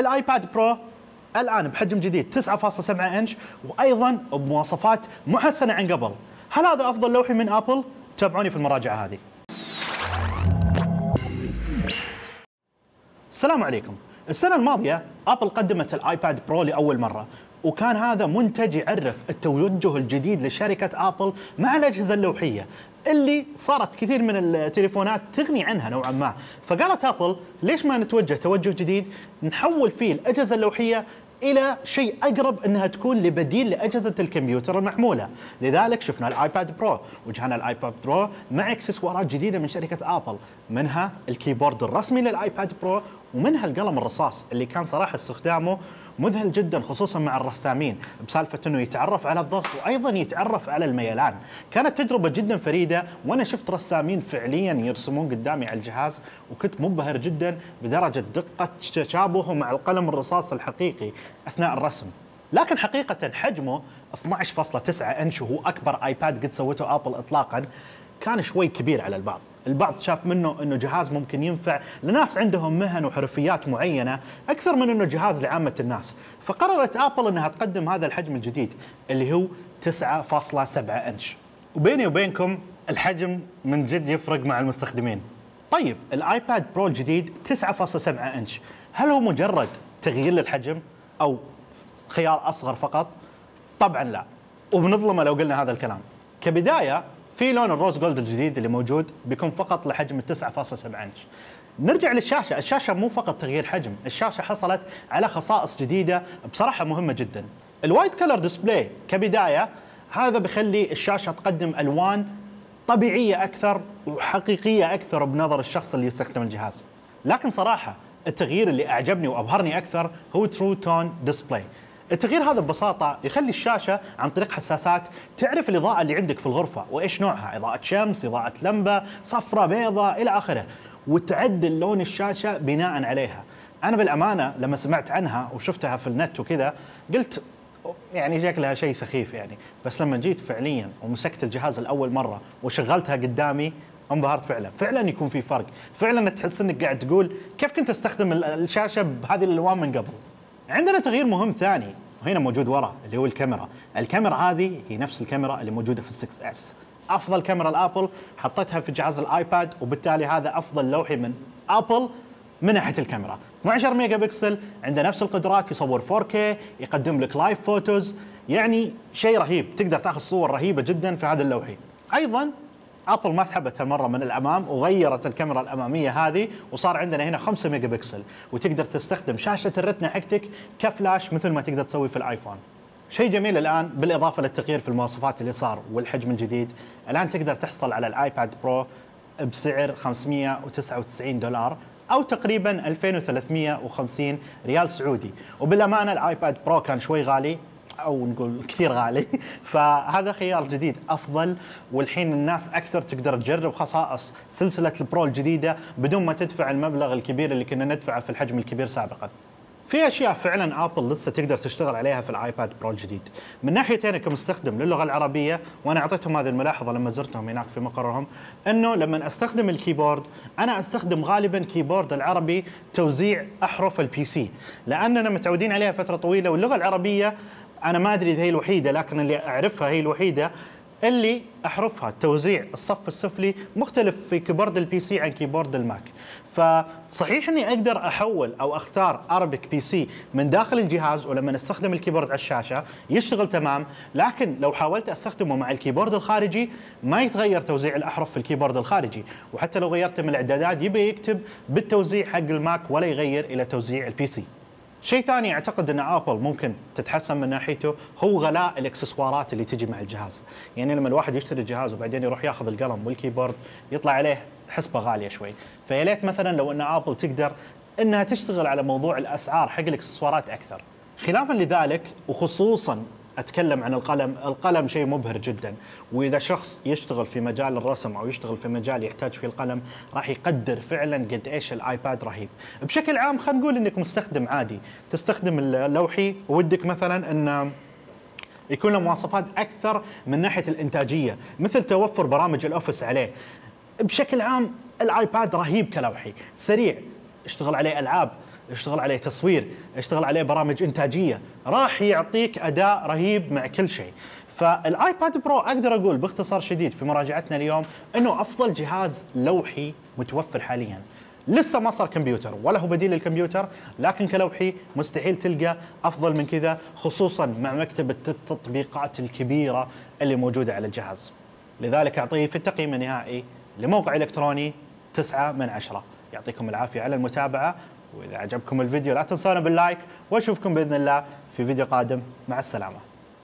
ال iPad Pro الآن بحجم جديد 9.7 إنش وأيضا بمواصفات محسنة عن قبل. هل هذا أفضل لوحي من آبل؟ تابعوني في المراجعة هذه. السلام عليكم. السنة الماضية آبل قدمت الآيباد برو لأول مرة. وكان هذا منتج يعرف التوجه الجديد لشركة آبل مع الأجهزة اللوحية اللي صارت كثير من التليفونات تغني عنها نوعا ما. فقالت آبل ليش ما نتوجه توجه جديد؟ نحول فيه الأجهزة اللوحية إلى شيء أقرب إنها تكون لبديل لأجهزة الكمبيوتر المحمولة، لذلك شفنا ال iPad Pro، وجهنا ال iPad Pro مع إكسسوارات جديدة من شركة آبل، منها ال keyboard الرسمي لل iPad Pro ومنها القلم الرصاص اللي كان صراحة استخدامه مذهل جدا خصوصا مع الرسامين بسالفة إنه يتعرف على الضغط وأيضا يتعرف على الميلان، كانت تجربة جدا فريدة وأنا شفت رسامين فعليا يرسمون قدامي على الجهاز وكنت منبهر جدا بدرجة دقة تشابهه مع القلم الرصاص الحقيقي أثناء الرسم. لكن حقيقة حجمه 12.9 إنش وهو أكبر آيباد قد سوته آبل اطلاقا كان شوي كبير على البعض. البعض شاف منه إنه جهاز ممكن ينفع. لناس عندهم مهن وحرفيات معينة أكثر من إنه جهاز لعامة الناس. فقررت آبل إنها تقدم هذا الحجم الجديد اللي هو 9.7 إنش. وبيني وبينكم الحجم من جد يفرق مع المستخدمين. طيب ال iPad Pro الجديد 9.7 إنش. هل هو مجرد تغيير للحجم أو خيار أصغر فقط؟ طبعا لا. وبنظلمه لو قلنا هذا الكلام. كبداية في لون ال rose gold الجديد اللي موجود بيكون فقط لحجم 9.7 إنش نرجع للشاشة، الشاشة مو فقط تغيير حجم، الشاشة حصلت على خصائص جديدة بصراحة مهمة جدا. ال wide color display كبداية هذا بيخلي الشاشة تقدم ألوان طبيعية أكثر وحقيقية أكثر بنظر الشخص اللي يستخدم الجهاز. لكن صراحة التغيير اللي أعجبني وأبهرني أكثر هو True Tone display. التغيير هذا ببساطة يخلي الشاشة عن طريق حساسات تعرف الإضاءة اللي عندك في الغرفة وإيش نوعها؟ إضاءة شمس إضاءة لمبة صفرة بيضاء إلى آخره. وتعدل لون الشاشة بناء عليها. أنا بالأمانة لما سمعت عنها وشفتها في النت وكذا قلت يعني شكلها شيء سخيف يعني. بس لما جيت فعليا ومسكت الجهاز الأول مرة وشغلتها قدامي انبهرت فعلا. فعلا يكون في فرق. فعلا تحس إنك قاعد تقول كيف كنت أستخدم الشاشة بهذه الألوان من قبل؟ عندنا تغيير مهم ثاني وهنا موجود ورا اللي هو الكاميرا. الكاميرا هذه هي نفس الكاميرا اللي موجودة في ال 6 اس أفضل كاميرا لأبل حطيتها في جهاز الآيباد وبالتالي هذا أفضل لوحي من أبل من ناحية الكاميرا. 12 ميجا بكسل عنده نفس القدرات يصور 4K يقدم لك Live Photos يعني شيء رهيب تقدر تأخذ صور رهيبة جدا في هذا اللوحي أيضا ابل ما سحبت هالمرة من الأمام وغيرت الكاميرا الأمامية هذه وصار عندنا هنا 5 ميجا بكسل وتقدر تستخدم شاشة ال Retina حقتك كفلاش مثل ما تقدر تسوي في الآيفون. شيء جميل الآن بالإضافة للتغيير في المواصفات اللي صار والحجم الجديد، الآن تقدر تحصل على الآيباد برو بسعر 599 دولار أو تقريبا 2350 ريال سعودي. وبالأمانة الآيباد برو كان شوي غالي أو نقول كثير غالي فهذا خيار جديد أفضل والحين الناس أكثر تقدر تجرب خصائص سلسلة البرو الجديدة بدون ما تدفع المبلغ الكبير اللي كنا ندفعه في الحجم الكبير سابقا. في أشياء فعلا ابل لسه تقدر تشتغل عليها في الآيباد برو الجديد. من ناحيه أنا كمستخدم للغة العربية وأنا أعطيتهم هذه الملاحظة لما زرتهم هناك في مقرهم أنه لما أستخدم ال keyboard أنا أستخدم غالبا keyboard العربي توزيع أحرف ال PC لأننا متعودين عليها فترة طويلة واللغة العربية أنا ما أدري إذا هي الوحيدة لكن اللي أعرفها هي الوحيدة اللي أحرفها توزيع الصف السفلي مختلف في keyboard ال PC عن keyboard الماك فصحيح إني أقدر أحول أو أختار Arabic PC من داخل الجهاز ولما أستخدم ال keyboard على الشاشة يشتغل تمام لكن لو حاولت أستخدمه مع ال keyboard الخارجي ما يتغير توزيع الأحرف في ال keyboard الخارجي. وحتى لو غيرت من الإعدادات يبي يكتب بالتوزيع حق الماك ولا يغير إلى توزيع ال PC شيء ثاني أعتقد أن آبل ممكن تتحسن من ناحيته هو غلاء الإكسسوارات اللي تجي مع الجهاز، يعني لما الواحد يشتري الجهاز وبعدين يروح ياخذ القلم وال keyboard يطلع عليه حسبة غالية شوي، فيا ليت مثلا لو أن آبل تقدر أنها تشتغل على موضوع الأسعار حق الإكسسوارات أكثر. خلافا لذلك وخصوصا أتكلم عن القلم، القلم شيء مبهر جدا، وإذا شخص يشتغل في مجال الرسم أو يشتغل في مجال يحتاج فيه القلم راح يقدر فعلا قد إيش الآيباد رهيب. بشكل عام خلينا نقول إنك مستخدم عادي، تستخدم اللوحي. ودك مثلا إن يكون له مواصفات أكثر من ناحية الإنتاجية، مثل توفر برامج ال Office عليه. بشكل عام الآيباد رهيب كلوحي، سريع، اشتغل عليه ألعاب. اشتغل عليه تصوير اشتغل عليه برامج إنتاجية. راح يعطيك أداء رهيب مع كل شيء. فالآيباد برو أقدر أقول باختصار شديد في مراجعتنا اليوم إنه أفضل جهاز لوحي متوفر حاليا. لسه ما صار كمبيوتر ولا هو بديل للكمبيوتر لكن كلوحي مستحيل تلقى أفضل من كذا خصوصا مع مكتبه التطبيقات الكبيرة اللي موجودة على الجهاز. لذلك أعطيه في التقييم النهائي لموقع إلكتروني تسعة من عشرة. يعطيكم العافية على المتابعة. وإذا عجبكم الفيديو لا تنسونا باللايك وأشوفكم بإذن الله في فيديو قادم. مع السلامة.